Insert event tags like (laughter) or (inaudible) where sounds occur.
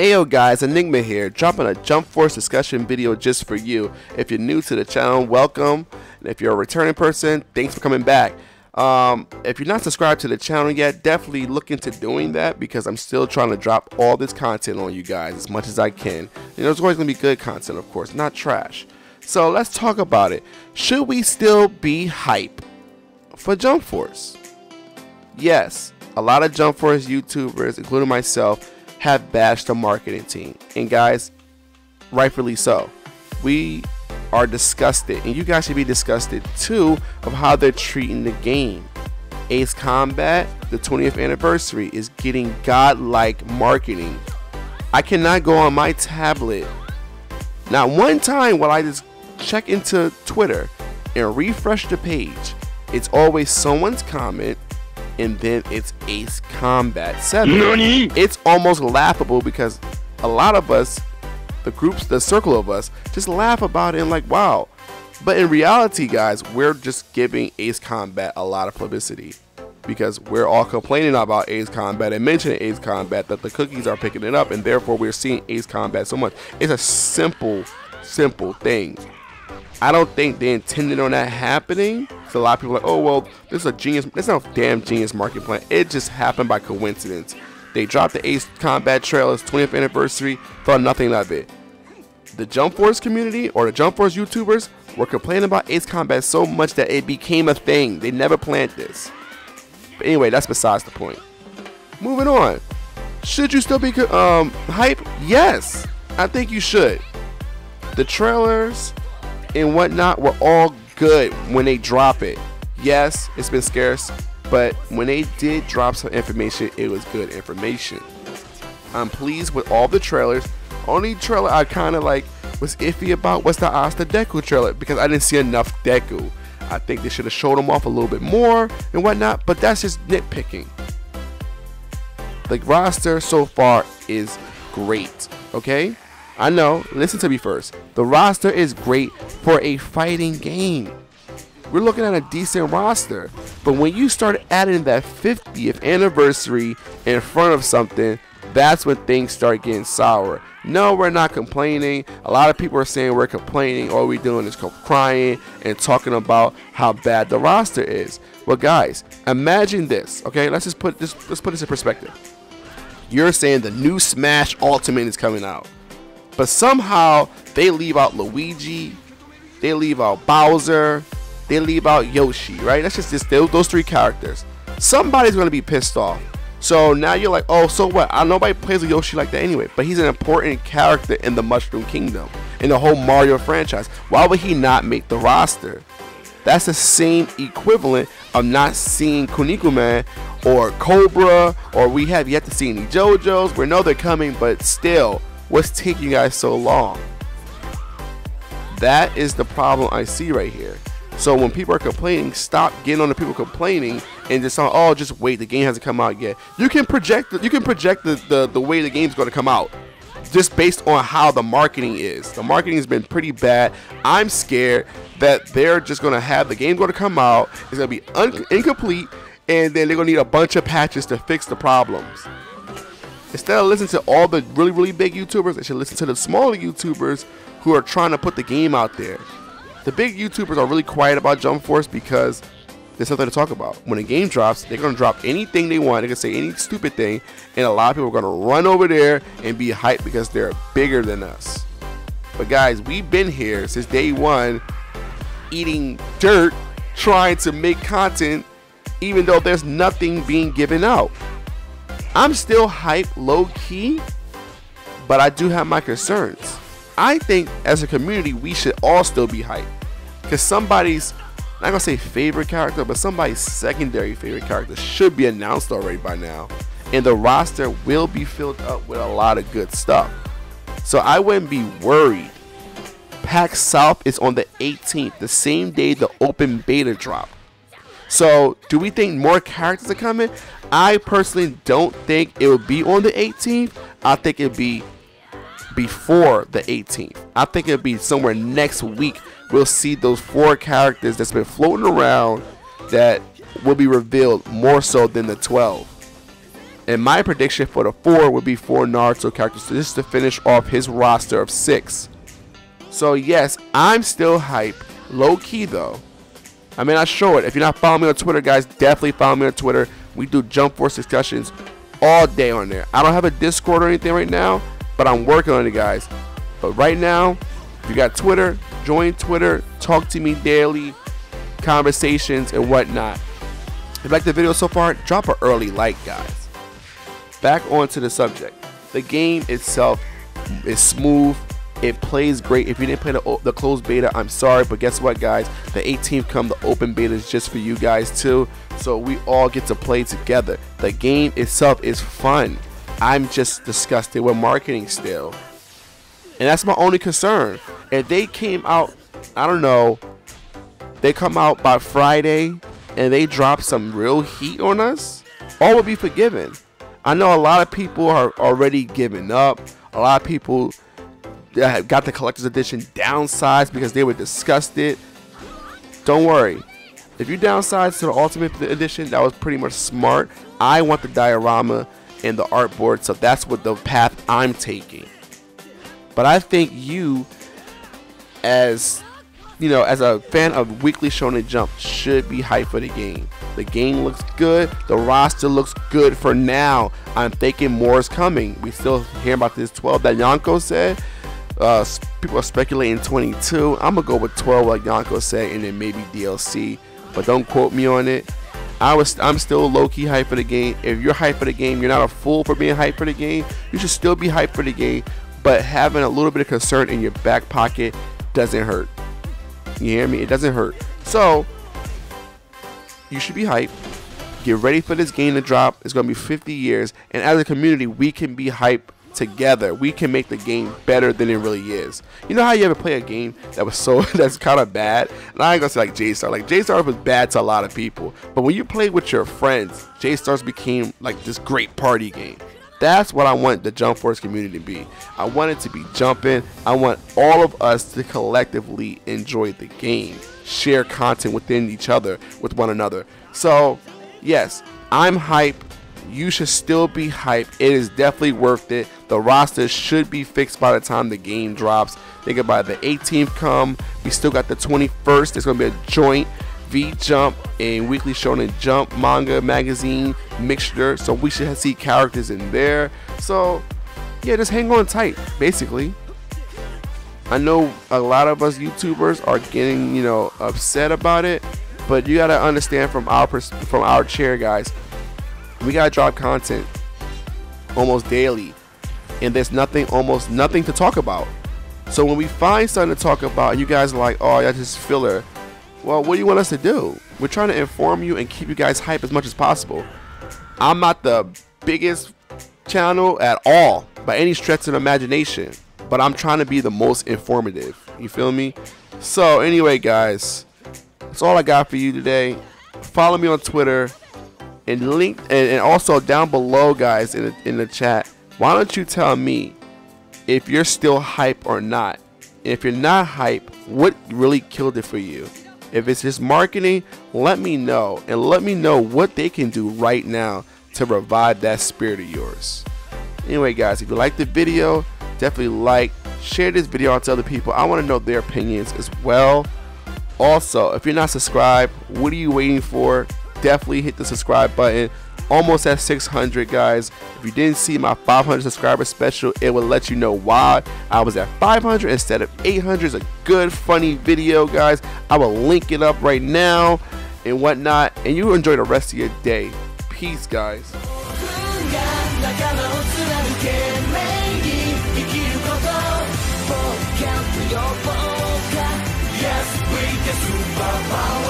Ayo guys, Enigma here, dropping a Jump Force discussion video just for you. If you're new to the channel, welcome. And if you're a returning person, thanks for coming back. Um, if you're not subscribed to the channel yet, definitely look into doing that because I'm still trying to drop all this content on you guys as much as I can. You know, it's always going to be good content, of course, not trash. So let's talk about it. Should we still be hype for Jump Force? Yes, a lot of Jump Force YouTubers, including myself, have bashed the marketing team. And guys, rightfully so. We are disgusted, and you guys should be disgusted too of how they're treating the game. Ace Combat, the 20th anniversary, is getting godlike marketing. I cannot go on my tablet. Not one time while I just check into Twitter and refresh the page, it's always someone's comment and then it's Ace Combat 7. Nani? It's almost laughable because a lot of us, the groups, the circle of us, just laugh about it and like, wow. But in reality, guys, we're just giving Ace Combat a lot of publicity because we're all complaining about Ace Combat and mentioning Ace Combat that the cookies are picking it up and therefore we're seeing Ace Combat so much. It's a simple, simple thing. I don't think they intended on that happening. A lot of people are like, oh well, this is a genius. Is not a damn genius marketing plan. It just happened by coincidence. They dropped the Ace Combat Trailers 20th anniversary, thought nothing of it. The Jump Force community or the Jump Force YouTubers were complaining about Ace Combat so much that it became a thing. They never planned this. But anyway, that's besides the point. Moving on. Should you still be um, hype? Yes, I think you should. The trailers and whatnot were all good when they drop it. Yes, it's been scarce, but when they did drop some information, it was good information. I'm pleased with all the trailers. Only trailer I kind of like was iffy about was the Asta Deku trailer because I didn't see enough Deku. I think they should have showed him off a little bit more and whatnot, but that's just nitpicking. The roster so far is great, okay? I know, listen to me first. The roster is great for a fighting game. We're looking at a decent roster. But when you start adding that 50th anniversary in front of something, that's when things start getting sour. No, we're not complaining. A lot of people are saying we're complaining. All we're doing is crying and talking about how bad the roster is. Well, guys, imagine this. Okay, let's just put this. Let's put this in perspective. You're saying the new Smash Ultimate is coming out. But somehow they leave out Luigi, they leave out Bowser, they leave out Yoshi, right? That's just, just those three characters. Somebody's gonna be pissed off. So now you're like, oh, so what? I nobody plays with Yoshi like that anyway. But he's an important character in the Mushroom Kingdom, in the whole Mario franchise. Why would he not make the roster? That's the same equivalent of not seeing Kinnikuman or Cobra, or we have yet to see any JoJo's. We know they're coming, but still, What's taking you guys so long? That is the problem I see right here. So when people are complaining, stop getting on the people complaining and just say, "Oh, just wait, the game hasn't come out yet." You can project, you can project the, the, the way the game's going to come out, just based on how the marketing is. The marketing has been pretty bad. I'm scared that they're just going to have the game going to come out. It's going to be incomplete, and then they're going to need a bunch of patches to fix the problems. Instead of listening to all the really, really big YouTubers, they should listen to the smaller YouTubers who are trying to put the game out there. The big YouTubers are really quiet about Jump Force because there's something to talk about. When a game drops, they're to drop anything they want. They can say any stupid thing, and a lot of people are to run over there and be hyped because they're bigger than us. But guys, we've been here since day one, eating dirt, trying to make content, even though there's nothing being given out. I'm still hype low key, but I do have my concerns. I think as a community, we should all still be hyped. Because somebody's, I'm not gonna say favorite character, but somebody's secondary favorite character should be announced already by now. And the roster will be filled up with a lot of good stuff. So I wouldn't be worried. PAX South is on the 18th, the same day the open beta drop. So, do we think more characters are coming? I personally don't think it will be on the 18th. I think it'll be before the 18th. I think it'll be somewhere next week. We'll see those four characters that's been floating around that will be revealed more so than the 12. And my prediction for the four would be four Naruto characters. Is to finish off his roster of six. So yes, I'm still hype. Low key though. I mean, I show it. If you're not following me on Twitter, guys, definitely follow me on Twitter. We do Jump Force discussions all day on there. I don't have a Discord or anything right now, but I'm working on it, guys. But right now, if you got Twitter, join Twitter, talk to me daily, conversations and whatnot. If you like the video so far, drop an early like, guys. Back onto the subject. The game itself is smooth. It plays great. If you didn't play the, the closed beta, I'm sorry, but guess what, guys? The 18th come, the open beta is just for you guys too. So we all get to play together. The game itself is fun. I'm just disgusted with marketing still. And that's my only concern. If they came out, I don't know, they come out by Friday and they drop some real heat on us, all will be forgiven. I know a lot of people are already giving up. A lot of people that got the collector's edition downsized because they were disgusted. Don't worry. If you downsize to the ultimate edition, that was pretty much smart. I want the diorama and the artboard, so that's what the path I'm taking. But I think you, as you know, as a fan of Weekly Shonen Jump, should be hyped for the game. The game looks good. The roster looks good for now. I'm thinking more is coming. We still hear about this 12 that Yonko said. Uh, people are speculating 22. I'm gonna go with 12, like Yonko said, and then maybe DLC. But don't quote me on it. I was, I'm still low key hyped for the game. If you're hyped for the game, you're not a fool for being hyped for the game. You should still be hyped for the game. But having a little bit of concern in your back pocket doesn't hurt. You hear me? It doesn't hurt. So, you should be hyped. Get ready for this game to drop. It's going to be 50 years. And as a community, we can be hyped together. We can make the game better than it really is. You know how you ever play a game that was so, (laughs) that's kind of bad? And I ain't to say like J-Star. Like, J-Star was bad to a lot of people. But when you play with your friends, J-Stars became like this great party game. That's what I want the Jump Force community to be. I want it to be jumping. I want all of us to collectively enjoy the game, share content within each other, with one another. So, yes, I'm hype. You should still be hyped. It is definitely worth it. The roster should be fixed by the time the game drops. Think about it, the 18th come. We still got the 21st. It's going to be a joint V Jump and Weekly Shonen Jump manga magazine mixture. So we should see characters in there. So yeah, just hang on tight, basically. I know a lot of us YouTubers are getting, you know, upset about it, but you gotta understand from our from our chair, guys. We gotta drop content almost daily, and there's nothing, almost nothing to talk about. So when we find something to talk about, you guys are like, oh, that's just filler. Well, what do you want us to do? We're trying to inform you and keep you guys hype as much as possible. I'm not the biggest channel at all by any stretch of imagination, but I'm trying to be the most informative. You feel me? So, anyway, guys, that's all I got for you today. Follow me on Twitter and link, and, and also down below, guys, in the, in the chat. Why don't you tell me if you're still hype or not? if you're not hype, what really killed it for you? If it's just marketing, let me know and let me know what they can do right now to revive that spirit of yours. Anyway, guys, if you like the video, definitely like, share this video out to other people. I want to know their opinions as well. Also, if you're not subscribed, what are you waiting for? definitely hit the subscribe button. Almost at 600, guys. If you didn't see my 500 subscriber special, it will let you know why I was at 500 instead of 800. It's a good, funny video, guys. I will link it up right now and whatnot. And you enjoy the rest of your day. Peace, guys. Yes, we superpower.